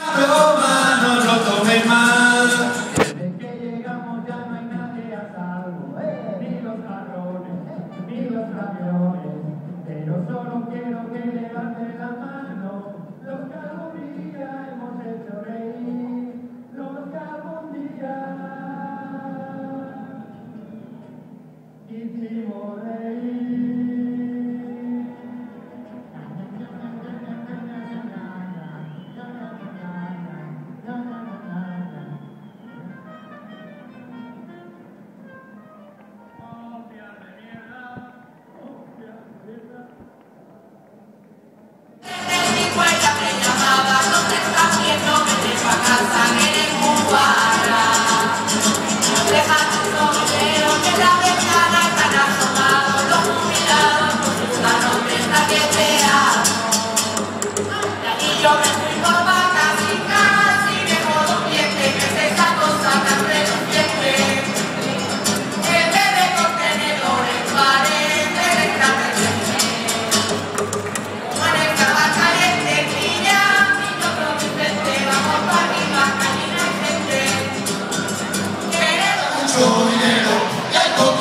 Roma non lo come mai gasolero, ya todo